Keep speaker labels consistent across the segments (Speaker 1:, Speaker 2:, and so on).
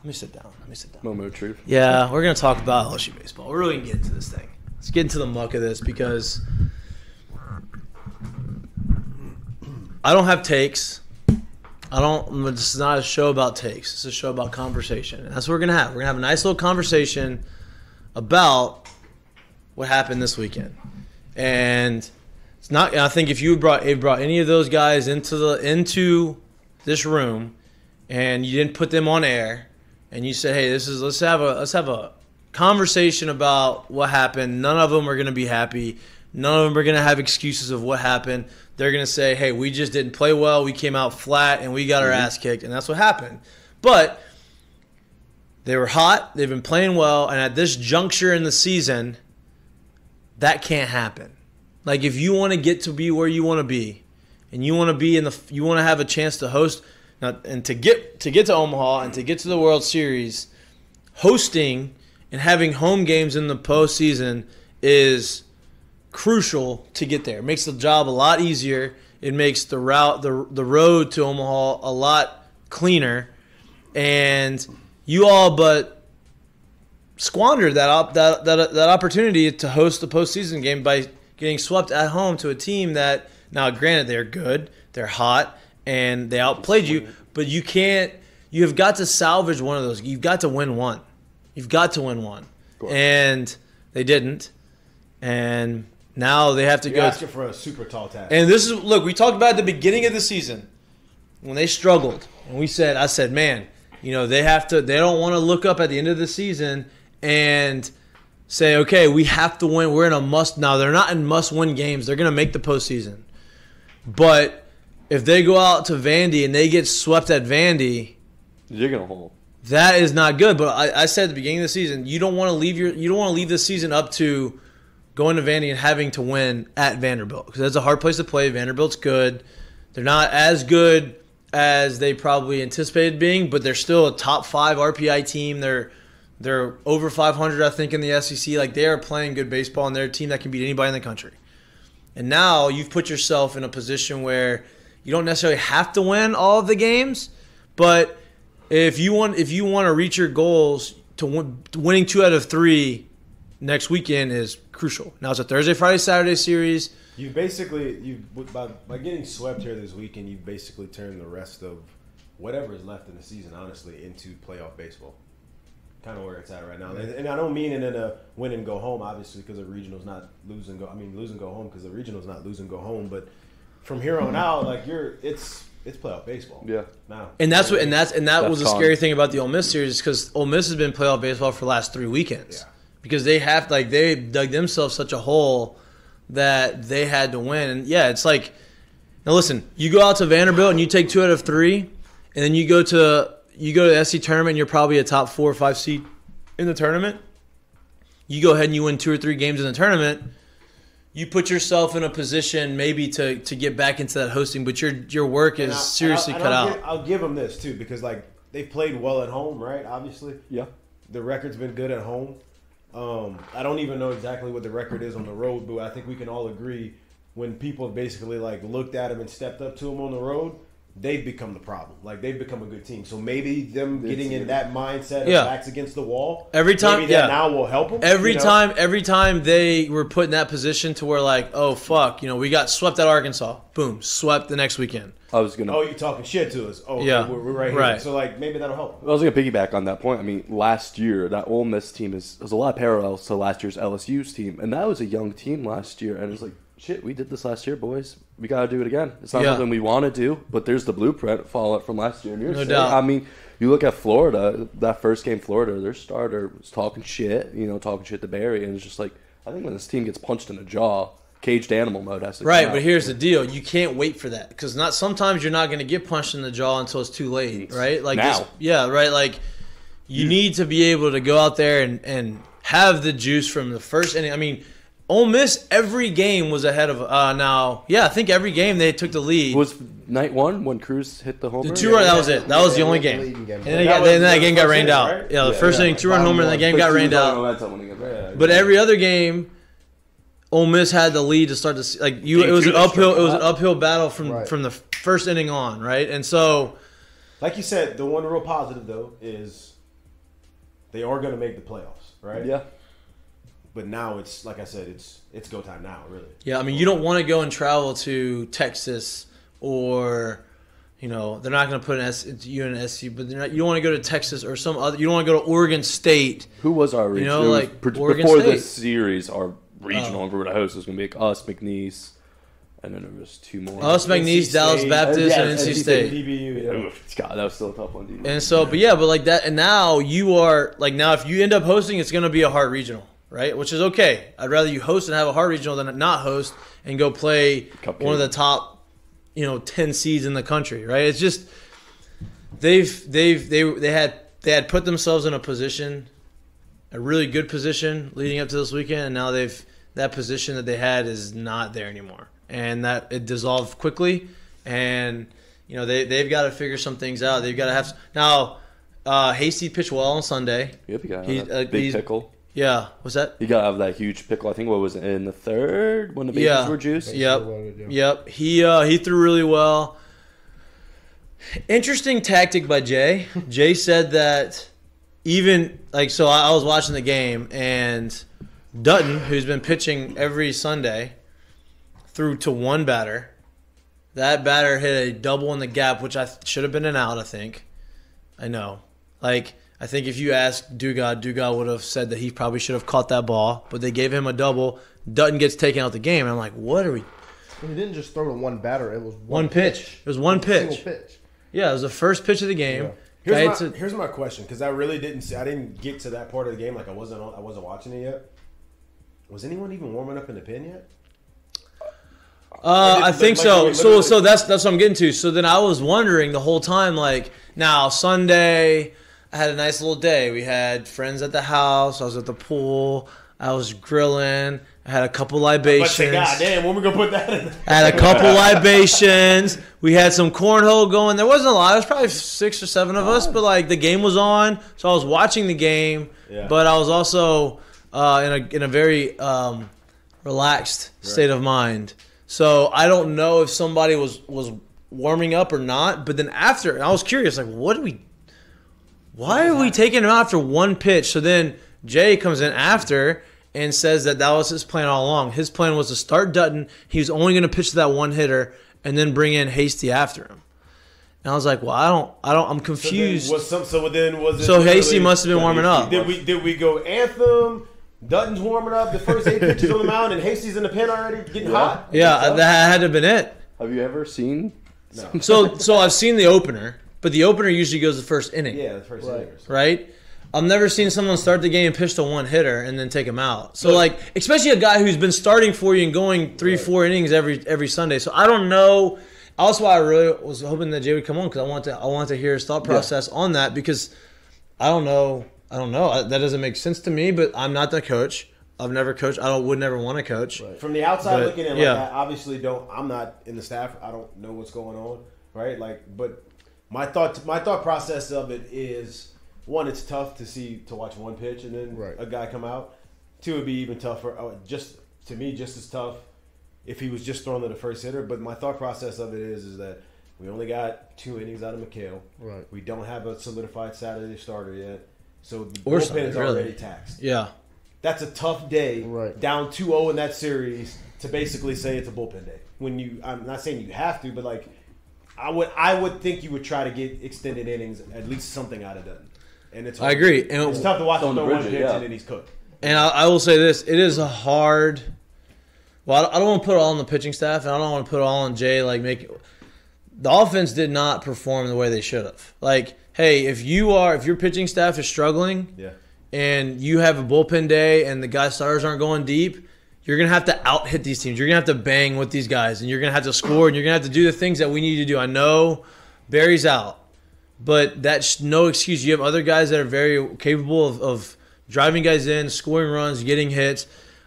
Speaker 1: Let me sit down. Let me sit down.
Speaker 2: Moment of truth.
Speaker 1: Yeah, we're gonna talk about LSU baseball. We're really gonna get into this thing. Let's get into the muck of this because I don't have takes. I don't. This is not a show about takes. It's a show about conversation, and that's what we're gonna have. We're gonna have a nice little conversation about what happened this weekend, and it's not. I think if you brought if you brought any of those guys into the into this room, and you didn't put them on air, and you said, "Hey, this is let's have a let's have a conversation about what happened." None of them are gonna be happy. None of them are gonna have excuses of what happened. They're gonna say, "Hey, we just didn't play well. We came out flat, and we got our mm-hmm. ass kicked," and that's what happened. But they were hot. They've been playing well, and at this juncture in the season, that can't happen. Like if you want to get to be where you want to be, and you want to be in the, you want to have a chance to host, now, and to get to get to Omaha and to get to the World Series, hosting and having home games in the postseason is crucial to get there. It makes the job a lot easier. It makes the route, the the road to Omaha a lot cleaner, and you all but squandered that op- that, that that opportunity to host the postseason game by getting swept at home to a team that now granted they're good, they're hot, and they outplayed you, but you can't. You have got to salvage one of those. You've got to win one. You've got to win one, and they didn't. And now they have to
Speaker 3: You're
Speaker 1: go.
Speaker 3: asking for a super tall task.
Speaker 1: And this is look, we talked about at the beginning of the season when they struggled, and we said, I said, man, you know, they have to, they don't want to look up at the end of the season and say, okay, we have to win. We're in a must now. They're not in must win games. They're going to make the postseason, but if they go out to Vandy and they get swept at Vandy,
Speaker 2: You're gonna hold.
Speaker 1: that is not good. But I, I said at the beginning of the season, you don't want to leave your you don't want to leave this season up to going to Vandy and having to win at Vanderbilt because that's a hard place to play. Vanderbilt's good. They're not as good as they probably anticipated being, but they're still a top five RPI team. They're they're over 500, I think, in the SEC. Like they are playing good baseball, and they're a team that can beat anybody in the country. And now you've put yourself in a position where you don't necessarily have to win all of the games, but if you want if you want to reach your goals to win, winning two out of three next weekend is crucial. Now it's a Thursday, Friday, Saturday series.
Speaker 3: You basically you by, by getting swept here this weekend, you've basically turned the rest of whatever is left in the season, honestly, into playoff baseball. Kind of where it's at right now, and, and I don't mean it in a win and go home, obviously, because the regional's not losing go. I mean, losing go home because the regional's not losing go home. But from here on out, like you're, it's it's playoff baseball.
Speaker 2: Yeah.
Speaker 3: Now,
Speaker 1: And that's what and that's and that
Speaker 2: That's
Speaker 1: was a
Speaker 2: con.
Speaker 1: scary thing about the Ole Miss series because Ole Miss has been playoff baseball for the last three weekends.
Speaker 3: Yeah.
Speaker 1: Because they have like they dug themselves such a hole that they had to win. And yeah, it's like now listen, you go out to Vanderbilt and you take two out of three, and then you go to you go to the SC tournament and you're probably a top four or five seed in the tournament. You go ahead and you win two or three games in the tournament. You put yourself in a position maybe to, to get back into that hosting, but your your work is
Speaker 3: And I-
Speaker 1: seriously
Speaker 3: and
Speaker 1: cut
Speaker 3: I'll
Speaker 1: out.
Speaker 3: Give, I'll give them this too because like they've played well at home, right? Obviously,
Speaker 2: Yeah.
Speaker 3: the record's been good at home. Um, I don't even know exactly what the record is on the road, but I think we can all agree when people have basically like looked at him and stepped up to him on the road, they've become the problem. Like they've become a good team. So maybe them
Speaker 2: This
Speaker 3: getting in that mindset of
Speaker 1: Yeah.
Speaker 3: backs against the wall
Speaker 1: Every time-
Speaker 3: maybe that
Speaker 1: yeah.
Speaker 3: now will help them.
Speaker 1: Every
Speaker 3: you know?
Speaker 1: time, every time they were put in that position to where like, oh fuck, you know, we got swept at Arkansas. Boom, swept the next weekend.
Speaker 2: I was gonna.
Speaker 3: Oh, you talking shit to us? Oh,
Speaker 1: Yeah.
Speaker 3: yeah, we're, we're right here.
Speaker 1: Right.
Speaker 3: So like maybe that'll help.
Speaker 2: I was gonna piggyback on that point. I mean, last year that Ole Miss team is there's a lot of parallels to last year's LSU's team, and that was a young team last year. And it's like, shit, we did this last year, boys. We gotta do it again. It's not
Speaker 1: Yeah.
Speaker 2: something we want to do, but there's the blueprint. Follow it from last year.
Speaker 1: No
Speaker 2: saying-
Speaker 1: doubt.
Speaker 2: I mean, you look at Florida. That first game, Florida, their starter was talking shit. You know, talking shit to Barry, and it's just like, I think when this team gets punched in the jaw, caged animal mode has to. come
Speaker 1: Right, but here's the deal: you can't wait for that because not sometimes you're not going to get punched in the jaw until it's too late, right? Like
Speaker 2: Now.
Speaker 1: this- yeah, right. Like you need to be able to go out there and and have the juice from the first inning. I mean, Ole Miss every game was ahead of. Uh, now, yeah, I think every game they took the lead.
Speaker 2: was night one when Crews hit the homer.
Speaker 1: the two run that was it. That was the only game. And then,
Speaker 3: That
Speaker 1: got,
Speaker 3: was
Speaker 1: then that game got rained
Speaker 3: inning,
Speaker 1: out.
Speaker 3: right?
Speaker 1: Yeah, the
Speaker 2: Yeah,
Speaker 1: first
Speaker 2: yeah.
Speaker 1: inning, two run homer, and the game got rained out.
Speaker 2: on momentum when he got-
Speaker 3: Yeah.
Speaker 1: But every other game, Ole Miss had the lead to start to see, like you.
Speaker 3: Game
Speaker 1: It was an uphill. It was an uphill battle from
Speaker 4: Right.
Speaker 1: from the first inning on, right? And so
Speaker 3: Like you said, the one real positive though is they are going to make the playoffs, right?
Speaker 2: Yeah.
Speaker 3: But now it's like I said, it's it's go time now, really.
Speaker 1: Yeah, I mean, you don't want to go and travel to Texas or, you know, they're not going to put an S, it's UNSC, but they're not, you don't want to go to Texas or some other. You don't want to go to Oregon State.
Speaker 2: Who was our
Speaker 1: You know,
Speaker 2: regional?
Speaker 1: like,
Speaker 2: pre-
Speaker 1: Oregon
Speaker 2: before
Speaker 1: State.
Speaker 2: this series, our oh. regional
Speaker 1: Oh.
Speaker 2: and we host was going to be like us, McNeese, and then there was two more.
Speaker 1: Us, McNeese,
Speaker 3: NC
Speaker 1: Dallas uh,
Speaker 3: State.
Speaker 1: Baptist,
Speaker 2: Yeah,
Speaker 1: and NC
Speaker 2: NC
Speaker 1: State.
Speaker 3: DBU, yeah.
Speaker 2: God, that was still a tough one. Dude.
Speaker 1: And so, but yeah, but like that, and now you are like now if you end up hosting, it's going to be a hard regional, right? Which is okay. I'd rather you host and have a hard regional than not host and go play
Speaker 2: Cupcake.
Speaker 1: one of the top, you know, ten seeds in the country, right? It's just they've they've they they had they had put themselves in a position, a really good position leading up to this weekend, and now they've that position that they had is not there anymore, and that it dissolved quickly, and you know they they've got to figure some things out. They've got to have now. Uh, Hasty pitched well on Sunday.
Speaker 2: Yep, you got that
Speaker 1: uh,
Speaker 2: big pickle.
Speaker 1: Yeah, was that?
Speaker 2: You got to have that huge pickle. I think what was it in the third when the bases
Speaker 1: Yeah.
Speaker 2: were juiced.
Speaker 1: Yep.
Speaker 4: Loaded, yeah.
Speaker 1: Yep. He uh, he threw really well. Interesting tactic by Jay. Jay said that even like so I, I was watching the game and Dutton, who's been pitching every Sunday, threw to one batter. That batter hit a double in the gap, which I th- should have been an out. I think. I know. Like I think if you asked Dugas, Dugas would have said that he probably should have caught that ball, but they gave him a double. Dutton gets taken out the game, and I'm like, what are we?
Speaker 4: He didn't just throw to one batter. It was one,
Speaker 1: One pitch. It was one
Speaker 4: Single
Speaker 1: pitch.
Speaker 4: pitch.
Speaker 1: Yeah, it was the first pitch of the game.
Speaker 4: Yeah.
Speaker 3: Here's my,
Speaker 1: it-
Speaker 3: here's my question because I really didn't see, I didn't get to that part of the game like I wasn't I wasn't watching it yet. Was anyone even warming up in the pen yet?
Speaker 1: Uh, I think
Speaker 3: like,
Speaker 1: so. So so that's that's what I'm getting to. So then I was wondering the whole time, like now Sunday, I had a nice little day. We had friends at the house. I was at the pool. I was grilling. I had a couple libations.
Speaker 3: God damn, when we gonna put that in?
Speaker 1: I had a couple libations. We had some cornhole going. There wasn't a lot. It was probably six or seven of us, but like the game was on, so I was watching the game.
Speaker 3: Yeah.
Speaker 1: But I was also uh, in a in a very um, relaxed state of mind. So I don't know if somebody was was warming up or not. But then after, I was curious, like, what do we? Why are we taking him out after one pitch? So then Jay comes in after and says that that was his plan all along. His plan was to start Dutton. He was only going to pitch to that one hitter and then bring in Hasty after him. And I was like, well, I don't, I don't, I'm
Speaker 3: So then
Speaker 1: confused.
Speaker 3: was some, so then was it
Speaker 1: So Hasty
Speaker 3: literally-
Speaker 1: must have been warming up.
Speaker 3: Did we did we go anthem? Dutton's warming up. The first eight pitches on the mound, and Hasty's in the pen already, getting
Speaker 2: Yeah.
Speaker 3: hot.
Speaker 1: yeah, that had to have been it.
Speaker 2: Have you ever seen?
Speaker 3: No.
Speaker 1: So, so I've seen the opener, but the opener usually goes the first inning.
Speaker 3: Yeah, the first
Speaker 4: Right.
Speaker 3: innings.
Speaker 1: right? I've never seen someone start the game, pitch to one hitter, and then take him out. So like, especially a guy who's been starting for you and going three, four innings every every Sunday. So I don't know. Also, why I really was hoping that Jay would come on because I want to I want to hear his thought process on that because I don't know. I don't know. I- That doesn't make sense to me. But I'm not the coach. I've never coached. I don't would never want to coach.
Speaker 3: From the outside
Speaker 1: But,
Speaker 3: looking in,
Speaker 1: yeah.
Speaker 3: I obviously don't. I'm not in the staff. I don't know what's going on, right? Like, but my thought, my thought process of it is one, it's tough to see to watch one pitch and then
Speaker 4: Right.
Speaker 3: a guy come out. Two, it'd be even tougher. uh, Just to me, just as tough if he was just throwing to the first hitter. But my thought process of it is, is that we only got two innings out of Ma'Khail.
Speaker 4: Right.
Speaker 3: We don't have a solidified Saturday starter yet, so the
Speaker 1: Or
Speaker 3: bullpen's
Speaker 1: Sunday, really.
Speaker 3: already taxed
Speaker 1: Yeah.
Speaker 3: that's a tough day
Speaker 4: Right.
Speaker 3: down 2-0 in that series to basically say it's a bullpen day when you i'm not saying you have to but like i would i would think you would try to get extended innings at least something out of them and it's
Speaker 1: I agree. And
Speaker 3: it's tough to watch him throw one pitch
Speaker 2: yeah.
Speaker 3: and then he's cooked
Speaker 1: And I, I will say this: it is a hard. Well, I don't want to put it all on the pitching staff, and I don't want to put it all on Jay. Like, make the offense did not perform the way they should have. Like, hey, if you are, if your pitching staff is struggling,
Speaker 3: yeah
Speaker 1: and you have a bullpen day, and the guy starters aren't going deep, you're gonna have to out hit these teams. You're gonna have to bang with these guys, and you're gonna have to score, and you're gonna have to do the things that we need to do. I know Barry's out, but that's no excuse. You have other guys that are very capable of, of driving guys in, scoring runs, getting hits,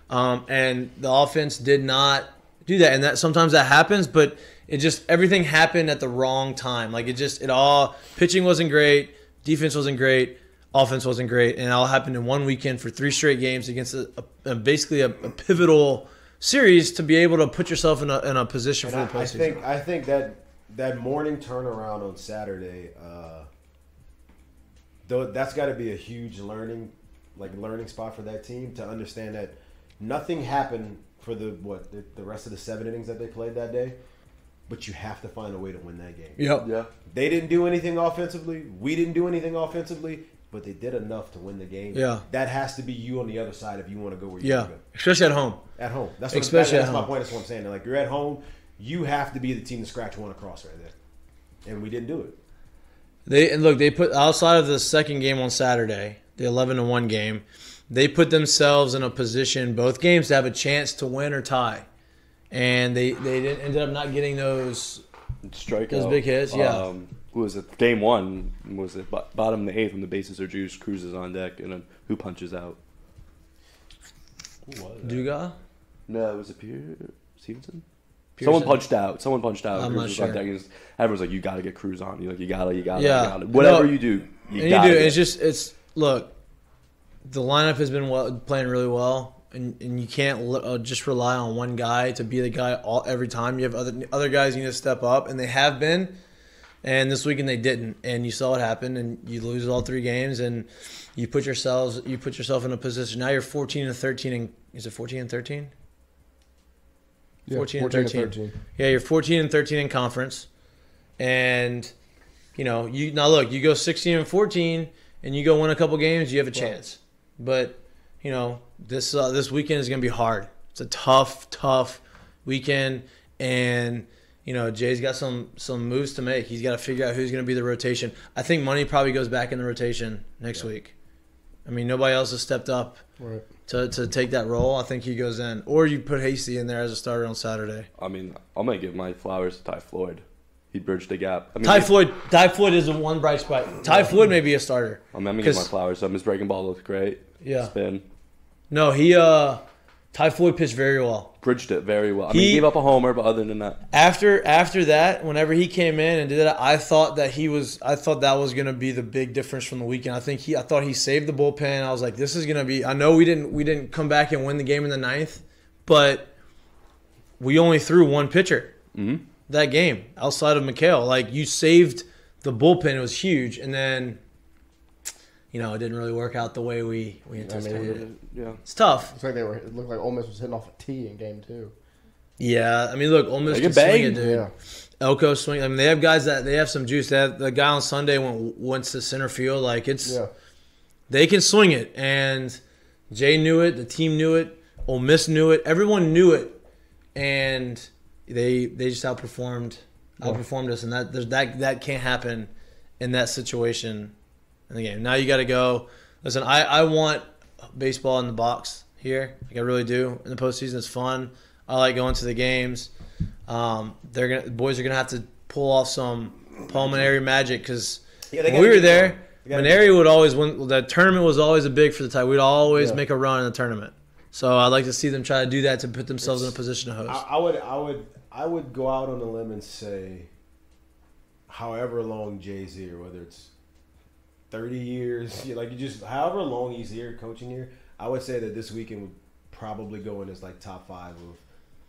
Speaker 1: um, and the offense did not do that. And that sometimes that happens, but it just everything happened at the wrong time. Like it just it all pitching wasn't great, defense wasn't great, offense wasn't great, and it all happened in one weekend for three straight games against a, a, a- basically a, a pivotal series to be able to put yourself in a, in a position
Speaker 3: and
Speaker 1: for
Speaker 3: I,
Speaker 1: the
Speaker 3: I think i think that that morning turnaround on saturday uh though that's got to be a huge learning, like learning spot for that team to understand that nothing happened for the what the, the rest of the seven innings that they played that day, but you have to find a way to win that game.
Speaker 1: Yep.
Speaker 2: Yeah.
Speaker 3: They didn't do anything offensively. We didn't do anything offensively, but they did enough to win the game.
Speaker 1: Yeah.
Speaker 3: that has to be you on the other side if you want to go where you
Speaker 1: Yeah.
Speaker 3: want to go.
Speaker 1: Especially at home.
Speaker 3: At home, that's what,
Speaker 1: Especially
Speaker 3: that-
Speaker 1: at
Speaker 3: that's my
Speaker 1: home.
Speaker 3: point. That's what I'm saying. Like you're at home, you have to be the team to scratch one across right there, and we didn't do it.
Speaker 1: They and look, they put outside of the second game on Saturday, the eleven to one game, they put themselves in a position both games to have a chance to win or tie, and they they didn't, ended up not getting those.
Speaker 2: Strikeout.
Speaker 1: Those big hits, yeah.
Speaker 2: Um, who was it? Game one was it bottom of the eighth when the bases are juiced, cruises on deck, and then who punches out?
Speaker 3: Who was that?
Speaker 1: Duga.
Speaker 2: No, it was it Pierre Stevenson?
Speaker 1: Pearson?
Speaker 2: Someone punched out. Someone punched out.
Speaker 1: I'm
Speaker 2: Crews
Speaker 1: not
Speaker 2: was on
Speaker 1: sure.
Speaker 2: deck, and Everyone's like, "You got to get Crews on. You like, you gotta, you gotta,
Speaker 1: Yeah.
Speaker 2: you gotta. Whatever
Speaker 1: No,
Speaker 2: you do, you
Speaker 1: and you
Speaker 2: gotta
Speaker 1: do.
Speaker 2: get-
Speaker 1: It's just it's look. The lineup has been well, playing really well, and, and you can't li- uh, just rely on one guy to be the guy all every time. You have other other guys you need to step up, and they have been. And this weekend they didn't, and you saw what happened, and you lose all three games, and you put yourselves you put yourself in a position. Now you're 14 and 13, and is it 14 and 13?
Speaker 4: Yeah,
Speaker 1: 14 and
Speaker 4: 14
Speaker 1: 13. Yeah, you're 14 and 13 in conference, and you know you now look. You go 16 and 14, and you go win a couple games, you have a chance. But you know this uh, this weekend is going to be hard. It's a tough, tough weekend, and you know Jay's got some some moves to make. He's got to figure out who's going to be the rotation. I think Money probably goes back in the rotation next week. I mean, nobody else has stepped up
Speaker 4: Right.
Speaker 1: to, to take that role. I think he goes in, or you put Hasty in there as a starter on Saturday.
Speaker 2: I mean, I'm gonna give my flowers to Ty Floyd. He bridged the gap. I mean,
Speaker 1: Ty Floyd, Ty Floyd is a one bright spot. Ty Floyd may be a starter.
Speaker 2: I mean, I'm gonna give my flowers. Um, his breaking ball looked great.
Speaker 1: Yeah.
Speaker 2: Spin.
Speaker 1: No, he uh, Ty Floyd pitched very well.
Speaker 2: Bridged it very well. I mean,
Speaker 1: He-
Speaker 2: he gave up a homer, but other than that,
Speaker 1: After after that, whenever he came in and did that, I thought that he was. I thought that was going to be the big difference from the weekend. I think he. I thought he saved the bullpen. I was like, this is going to be. I know we didn't we didn't come back and win the game in the ninth, but we only threw one pitcher
Speaker 2: Mhm.
Speaker 1: that game outside of Ma'Khail. Like you saved the bullpen. It was huge, and then. You know, it didn't really work out the way we, we anticipated.
Speaker 2: yeah.
Speaker 1: It's tough.
Speaker 4: It's like they were. It looked like Ole Miss was hitting off a tee in game two.
Speaker 1: Yeah, I mean, look, Ole Miss
Speaker 2: They
Speaker 1: can
Speaker 2: get
Speaker 1: swing it, dude.
Speaker 4: Yeah.
Speaker 1: Elko swing. I mean, they have guys that they have some juice. They have, the guy on Sunday went went to center field. Like it's
Speaker 4: Yeah.
Speaker 1: they can swing it, and Jay knew it. The team knew it. Ole Miss knew it. Everyone knew it, and they they just outperformed outperformed us, and that there's that that can't happen in that situation in the game. Now you got to go. Listen, I I want baseball in the box here. Like I really do. In the postseason, it's fun. I like going to the games. Um, they're gonna the boys are gonna have to pull off some pulmonary magic because
Speaker 3: Yeah,
Speaker 1: we were there. Mainieri would always win. The tournament was always a big for the tie. We'd always
Speaker 4: Yeah.
Speaker 1: make a run in the tournament. So I'd like to see them try to do that to put themselves in a position to host.
Speaker 3: I, I would, I would, I would go out on a limb and say, however long Jay Z or whether it's thirty years, like you just, however long he's here coaching here, I would say that this weekend would probably go in as like top five of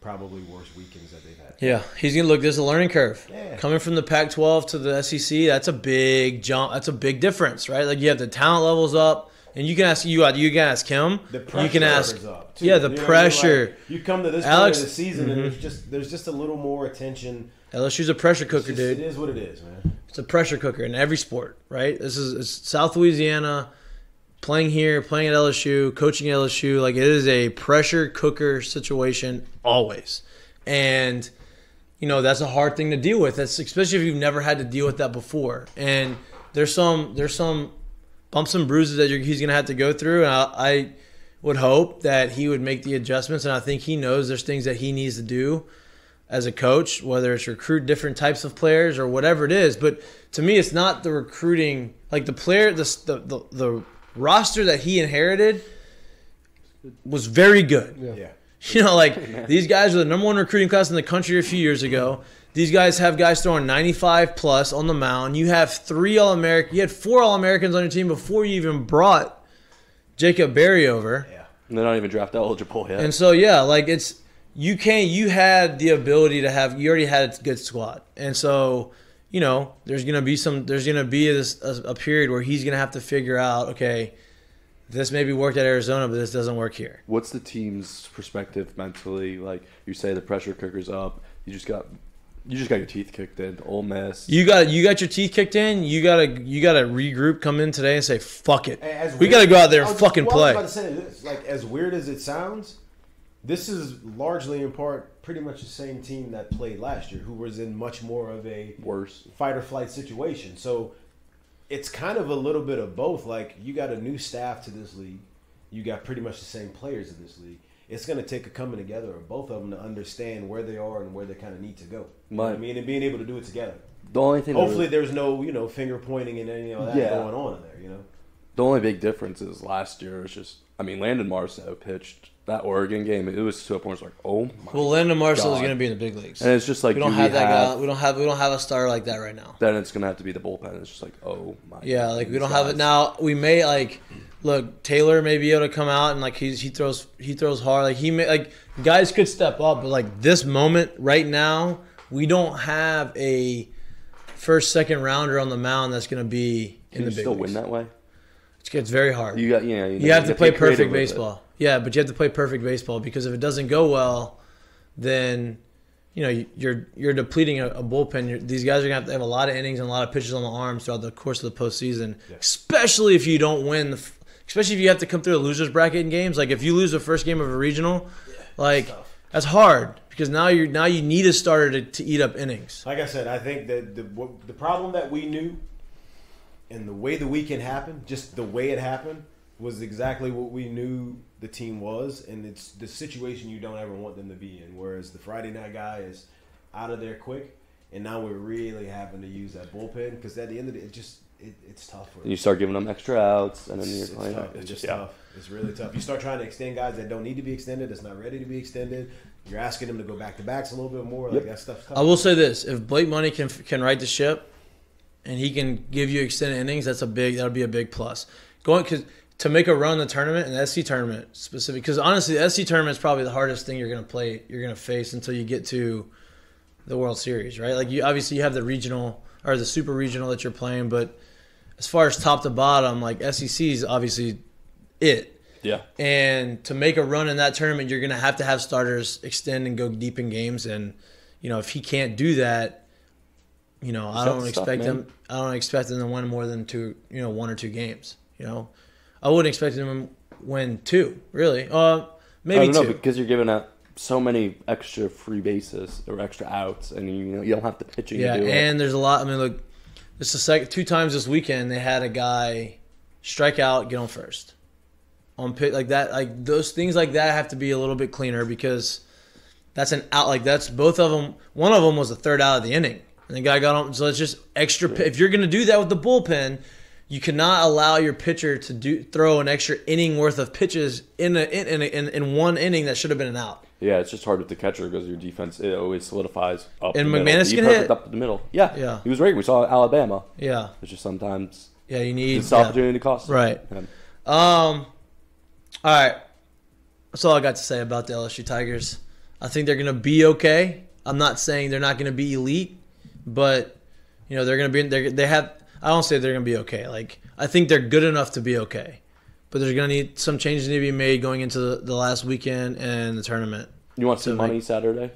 Speaker 3: probably worst weekends that they've had.
Speaker 1: Yeah, he's gonna look. There's a learning curve
Speaker 3: Yeah.
Speaker 1: coming from the Pac-12 to the SEC. That's a big jump. That's a big difference, right? Like you have the talent levels up, and you can ask you. You can ask him.
Speaker 3: The pressure
Speaker 1: you can ask.
Speaker 3: up, too.
Speaker 1: yeah, the
Speaker 3: You know what I mean?
Speaker 1: pressure.
Speaker 3: Like, you come to this
Speaker 1: Alex-
Speaker 3: point of the season, and
Speaker 1: Mhm.
Speaker 3: there's just there's just a little more attention.
Speaker 1: LSU's a pressure cooker,
Speaker 3: just-
Speaker 1: dude.
Speaker 3: It is what it is, man.
Speaker 1: It's a pressure cooker in every sport, right? This is it's South Louisiana, playing here, playing at LSU, coaching at LSU. Like it is a pressure cooker situation always, and you know that's a hard thing to deal with. That's especially if you've never had to deal with that before. And there's some there's some bumps and bruises that you're, he's going to have to go through, and I, I would hope that he would make the adjustments. And I think he knows there's things that he needs to do as a coach, whether it's recruit different types of players or whatever it is. But to me, it's not the recruiting, like the player, the the, the, the roster that he inherited was very good.
Speaker 4: Yeah.
Speaker 3: Yeah.
Speaker 1: You know, like these guys were the number one recruiting class in the country a few years ago. These guys have guys throwing 95 plus on the mound. You have three All American. You had four All Americans on your team before you even brought Jacob Berry over.
Speaker 3: Yeah.
Speaker 2: And they're not even draft eligible yet.
Speaker 1: And so yeah, like it's you can't you had the ability to have you already had a good squad. And so you know, there's gonna be some. There's gonna be this a, a period where he's gonna have to figure out, okay, this maybe worked at Arizona, but this doesn't work here.
Speaker 2: What's the team's perspective mentally? Like you say, the pressure cooker's up. You just got, you just got your teeth kicked in. Ole Miss.
Speaker 1: You got you got your teeth kicked in. You gotta you gotta regroup, come in today, and say fuck it.
Speaker 3: As
Speaker 1: we
Speaker 3: weird-
Speaker 1: gotta go out there and fucking play.
Speaker 3: about to say this. Like as weird as it sounds, this is largely in part pretty much the same team that played last year, who was in much more of a
Speaker 2: Worse.
Speaker 3: fight or flight situation. So it's kind of a little bit of both. Like you got a new staff to this league, you got pretty much the same players in this league. It's going to take a coming together of both of them to understand where they are and where they kind of need to go. I mean, and being able to do it together.
Speaker 2: The only thing.
Speaker 3: Hopefully,
Speaker 2: really-
Speaker 3: there's no you know finger pointing and any of that
Speaker 2: Yeah.
Speaker 3: going on in there. You know.
Speaker 2: the only big difference is last year was just. I mean, Landon Marceaux pitched that Oregon game. It was to a point where it's like, oh my. God.
Speaker 1: Well, Landon Marceaux is
Speaker 2: God.
Speaker 1: gonna be in the big leagues.
Speaker 2: and it's just like
Speaker 1: we don't
Speaker 2: do
Speaker 1: have
Speaker 2: we
Speaker 1: that
Speaker 2: have,
Speaker 1: guy. We don't have we don't have a star like that right now.
Speaker 2: Then it's gonna have to be the bullpen. It's just like, oh my. God.
Speaker 1: Yeah, like we don't have it now. We may like look Taylor may be able to come out and like he's he throws he throws hard. Like he may like guys could step up, but like this moment right now, we don't have a first second rounder on the mound that's going to be in
Speaker 2: Can
Speaker 1: the
Speaker 2: you
Speaker 1: big
Speaker 2: still
Speaker 1: leagues.
Speaker 2: win that way?
Speaker 1: It's, it's very hard.
Speaker 2: You got, yeah. You,
Speaker 1: You have to play perfect baseball. Yeah, but you have to play perfect baseball because if it doesn't go well, then you know you're you're depleting a, a bullpen. You're, these guys are gonna have to have a lot of innings and a lot of pitches on the arms throughout the course of the postseason. Especially if you don't win. The, especially if you have to come through a losers bracket in games. Like if you lose the first game of a regional, like that's hard because now you're now you need a starter to, to eat up innings.
Speaker 3: Like I said, I think that the what, the problem that we knew, and the way the weekend happened, just the way it happened, was exactly what we knew the team was, and it's the situation you don't ever want them to be in. Whereas the Friday night guy is out of there quick, and now we're really having to use that bullpen because at the end of the day, it just it, it's tough. For
Speaker 2: And you start giving them extra outs, and then
Speaker 3: it's,
Speaker 2: you're
Speaker 3: it's
Speaker 2: playing.
Speaker 3: tough. It's just
Speaker 2: yeah.
Speaker 3: tough. It's really tough. You start trying to extend guys that don't need to be extended, that's not ready to be extended. You're asking them to go back to backs a little bit more. Like that stuff's tough.
Speaker 1: I will say this: if Blake Money can can right the ship, and he can give you extended innings, that's a big That'll be a big plus. Going because to make a run in the tournament and the SC tournament specific, because honestly, the SC tournament is probably the hardest thing you're gonna play, you're gonna face until you get to the World Series, right? Like you obviously you have the regional or the super regional that you're playing, but as far as top to bottom, like SEC is obviously it.
Speaker 2: Yeah.
Speaker 1: And to make a run in that tournament, you're going to have to have starters extend and go deep in games. And you know, if he can't do that, you know, I don't expect
Speaker 2: man.
Speaker 1: them. I don't expect them to win more than two. You know, one or two games. You know, I wouldn't expect them to win two. Really, uh,
Speaker 2: I
Speaker 1: maybe
Speaker 2: don't know
Speaker 1: two.
Speaker 2: because you're giving up so many extra free bases or extra outs, and you know you don't have the pitching
Speaker 1: Yeah,
Speaker 2: to do it.
Speaker 1: and there's a lot. I mean, look, this is the second two times this weekend they had a guy strike out, get on first, on pit like that. Like those things like that have to be a little bit cleaner because that's an out. Like that's both of them. One of them was the third out of the inning, and the guy got on. So it's just extra. If you're gonna do that with the bullpen. You cannot allow your pitcher to do throw an extra inning worth of pitches in a, in, in, a, in in one inning that should have been an out.
Speaker 2: Yeah, it's just hard with the catcher because your defense it always solidifies up.
Speaker 1: And
Speaker 2: the middle.
Speaker 1: McManus can hit.
Speaker 2: up the middle. Yeah,
Speaker 1: Yeah.
Speaker 2: he was great. We saw Alabama.
Speaker 1: Yeah,
Speaker 2: It's just sometimes
Speaker 1: yeah. You need
Speaker 2: it's the
Speaker 1: yeah.
Speaker 2: opportunity cost.
Speaker 1: Right.
Speaker 2: Um,
Speaker 1: Um, all right. That's all I got to say about the LSU Tigers. I think they're going to be okay. I'm not saying they're not going to be elite, but you know they're going to be. They they have. I don't say they're going to be okay. Like I think they're good enough to be okay, but there's going to need some changes need to be made going into the, the last weekend and the tournament.
Speaker 2: You want some
Speaker 1: So,
Speaker 2: money
Speaker 1: like-
Speaker 2: Saturday?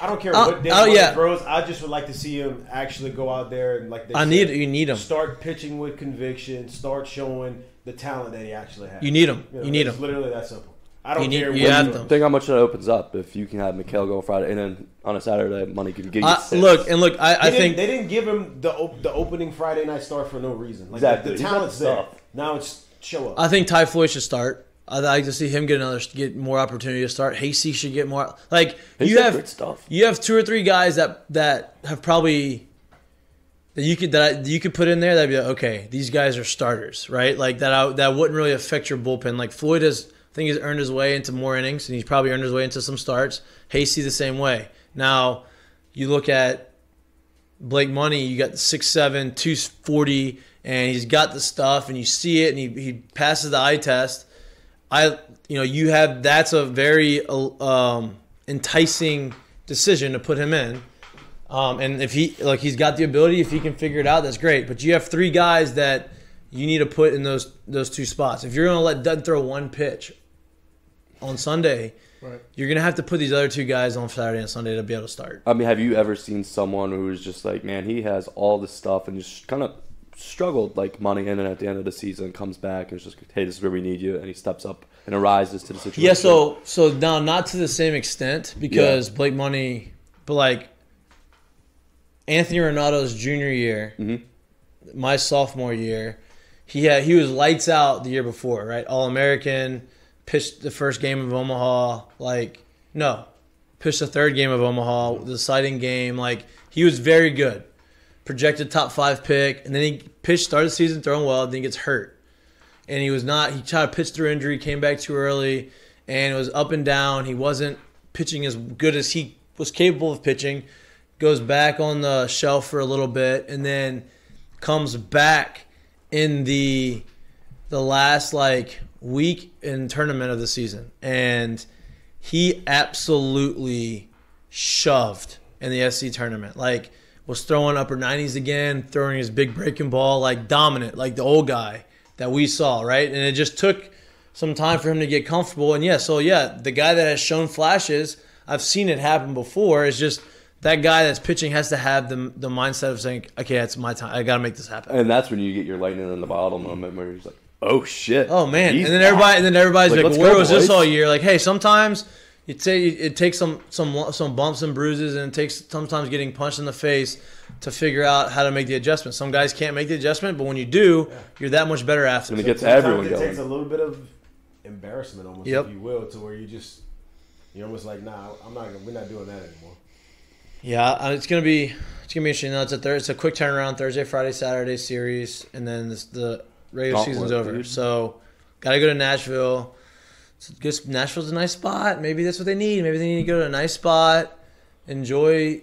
Speaker 3: I don't care
Speaker 1: Oh,
Speaker 3: what Dan
Speaker 1: oh, uh,
Speaker 3: Martin
Speaker 1: yeah.
Speaker 3: throws. I just would like to see him actually go out there and like they
Speaker 1: I
Speaker 3: said,
Speaker 1: need you need him.
Speaker 3: start pitching with conviction, start showing the talent that he actually has.
Speaker 1: You need them.
Speaker 3: know,
Speaker 1: You need him.
Speaker 3: Literally that simple. I don't
Speaker 1: You need-
Speaker 3: care.
Speaker 1: you
Speaker 3: what
Speaker 1: have
Speaker 3: he
Speaker 2: Think how much that opens up if you can have Ma'Khail go Friday and then on a Saturday money could get you
Speaker 1: uh,
Speaker 2: I,
Speaker 1: look and look. I, I think
Speaker 3: they didn't give him the op- the opening Friday night start for no reason. Like
Speaker 2: Exactly.
Speaker 3: the,
Speaker 2: He's
Speaker 3: talent's there.
Speaker 2: stuff.
Speaker 3: Now it's show up.
Speaker 1: I think Ty Floyd should start. I'd like to see him get another get more opportunity to start. Hasty should get more. Like
Speaker 2: He's
Speaker 1: you have
Speaker 2: stuff.
Speaker 1: you have two or three guys that that have probably that you could that I- you could put in there that'd be like, okay. These guys are starters, right? Like that I, that wouldn't really affect your bullpen. Like Floyd has I think he's earned his way into more innings and he's probably earned his way into some starts. Hasty the same way. Now you look at Blake Money, you got six seven, two forty, and he's got the stuff, and you see it, and he, he passes the eye test. I, you know, you have that's a very um, enticing decision to put him in. Um, and if he like he's got the ability, if he can figure it out, that's great. But you have three guys that you need to put in those those two spots. If you're going to let Dutton throw one pitch on Sunday,
Speaker 4: Right.
Speaker 1: you're going to have to put these other two guys on Saturday and Sunday to be able to start.
Speaker 2: I mean, have you ever seen someone who's just like, man, he has all this stuff and just kind of struggled like money in and at the end of the season, comes back and is just, hey, this is where we need you, and he steps up and arises to the situation.
Speaker 1: Yeah, so so now not to the same extent because Blake Money, but like Anthony Ranaudo's junior year,
Speaker 2: Mhm.
Speaker 1: my sophomore year, he had he was lights out the year before, right? All American, pitched the first game of Omaha, like no, pitched the third game of Omaha, the sighting game, like he was very good, projected top five pick, and then he pitched started the season throwing well, then he gets hurt and he was not. He tried to pitch through injury, came back too early, and it was up and down. He wasn't pitching as good as he was capable of pitching. Goes back on the shelf for a little bit, and then comes back in the the last like week in tournament of the season, and he absolutely shoved in the SC tournament. Like was throwing upper 90s again, throwing his big breaking ball like dominant, like the old guy that we saw, right? And it just took some time for him to get comfortable. And yeah, so yeah, the guy that has shown flashes, I've seen it happen before. It's just that guy that's pitching has to have the the mindset of saying, okay, it's my time. I got to make this happen.
Speaker 2: and that's when you get your lightning in the bottle moment where he's like, oh shit,
Speaker 1: Oh man!
Speaker 2: he's
Speaker 1: and then
Speaker 2: back.
Speaker 1: everybody, and then everybody's
Speaker 2: Like,
Speaker 1: like, "Where
Speaker 2: go,
Speaker 1: was this all year?" Like, hey, sometimes you take it takes some some some bumps and bruises, and it takes sometimes getting punched in the face to figure out how to make the adjustment. Some guys can't make the adjustment, but when you do, you're that much better after.
Speaker 2: And it gets
Speaker 3: Sometimes
Speaker 2: everyone
Speaker 3: it
Speaker 2: going.
Speaker 3: takes a little bit of embarrassment, almost,
Speaker 1: Yep.
Speaker 3: if you will, to where you just you're almost like, nah, I'm not. We're not doing that anymore.
Speaker 1: Yeah, uh, it's gonna be it's gonna be interesting. No, it's a thir- it's a quick turnaround Thursday, Friday, Saturday series, and then this, the regular
Speaker 2: Gauntlet,
Speaker 1: season's over.
Speaker 2: dude.
Speaker 1: So, gotta go to Nashville. A Nashville's a nice spot. Maybe that's what they need. Maybe they need to go to a nice spot, enjoy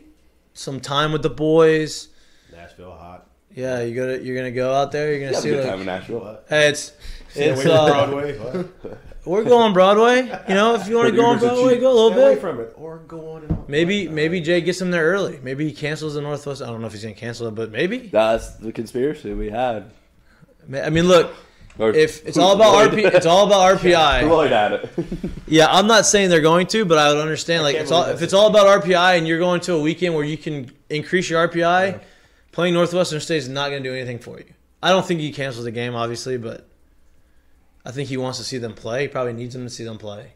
Speaker 1: some time with the boys.
Speaker 3: Nashville hot.
Speaker 1: Yeah, you go to you're gonna go out there. You're gonna
Speaker 2: Have a
Speaker 1: see
Speaker 2: good
Speaker 1: like
Speaker 2: time in Nashville.
Speaker 1: Hey, it's it's uh,
Speaker 3: Broadway.
Speaker 1: We're going Broadway. You know, if you want to go on Broadway, go a little
Speaker 3: Stay
Speaker 1: bit.
Speaker 3: from it, or go on and.
Speaker 1: Maybe
Speaker 3: Nah.
Speaker 1: maybe Jay gets him there early. Maybe he cancels the Northwest. I don't know if he's gonna cancel it, but maybe.
Speaker 2: That's the conspiracy we had.
Speaker 1: I mean, look,
Speaker 2: Or
Speaker 1: if it's all about
Speaker 2: Lloyd-
Speaker 1: RP, it's all about RPI.
Speaker 2: Lloyd had it.
Speaker 1: Yeah, I'm not saying they're going to, but I would understand. Like, it's all if it's all about RPI, and you're going to a weekend where you can increase your RPI,
Speaker 3: Yeah.
Speaker 1: playing Northwestern State is not going to do anything for you. I don't think he cancels the game, obviously, but I think he wants to see them play. He probably needs them to see them play,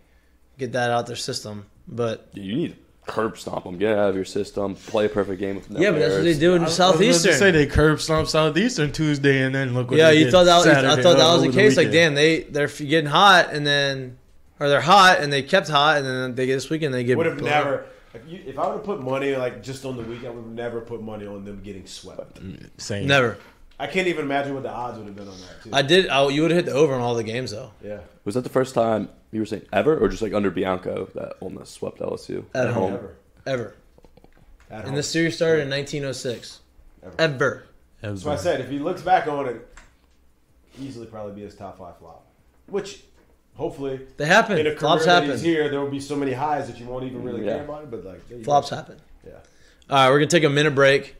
Speaker 1: get that out their system. But
Speaker 2: you need to curb stomp them, get it out of your system, play a perfect game with them.
Speaker 1: yeah, but that's what they do in
Speaker 5: I was about to say they curb stomp Southeastern Tuesday, and then look what
Speaker 1: yeah,
Speaker 5: they
Speaker 1: you
Speaker 5: did
Speaker 1: thought that was, I thought that was the
Speaker 5: over
Speaker 1: case. Like, damn, they they're getting hot, and then or they're hot and they kept hot, and then they get this weekend they get.
Speaker 3: Would have never. If, you, if I would have put money like just on the weekend, I would have never put money on them getting swept.
Speaker 5: Same.
Speaker 1: Never.
Speaker 3: I can't even imagine what the odds would have been on that too.
Speaker 1: I did. I, you would have hit the over on all the games though.
Speaker 3: yeah,
Speaker 2: Was that the first time you were saying ever, or just like under Bianco that Ole Miss swept LSU
Speaker 1: At home.
Speaker 3: never.
Speaker 1: Ever.
Speaker 3: At
Speaker 1: And
Speaker 3: home.
Speaker 1: the series started in 1906.
Speaker 3: Ever.
Speaker 1: Ever.
Speaker 3: That's what I said. If he looks back on it, easily probably be his top five flop. Which, hopefully,
Speaker 1: They happen.
Speaker 3: in a career
Speaker 1: Flops
Speaker 3: that he's
Speaker 1: happen.
Speaker 3: here, there will be so many highs that you won't even really
Speaker 2: Yeah.
Speaker 3: care about it. But like
Speaker 1: Flops
Speaker 3: go.
Speaker 1: happen.
Speaker 3: Yeah.
Speaker 1: All right, we're gonna take a minute break,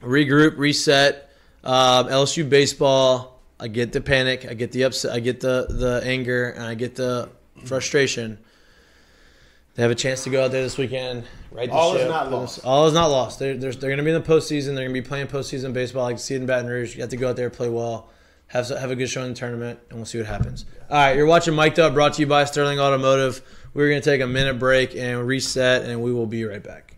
Speaker 1: regroup, reset. Um, LSU baseball. I get the panic. I get the upset. I get the the anger, and I get the frustration. They have a chance to go out there this weekend. Right.
Speaker 3: All is not lost.
Speaker 1: All is not lost. They're they're, they're going to be in the postseason. They're going to be playing postseason baseball. I can see it in Baton Rouge. You have to go out there, play well, have have a good show in the tournament, and we'll see what happens. All right, you're watching Mik'd Up, brought to you by Sterling Automotive. We're going to take a minute break and reset, and we will be right back.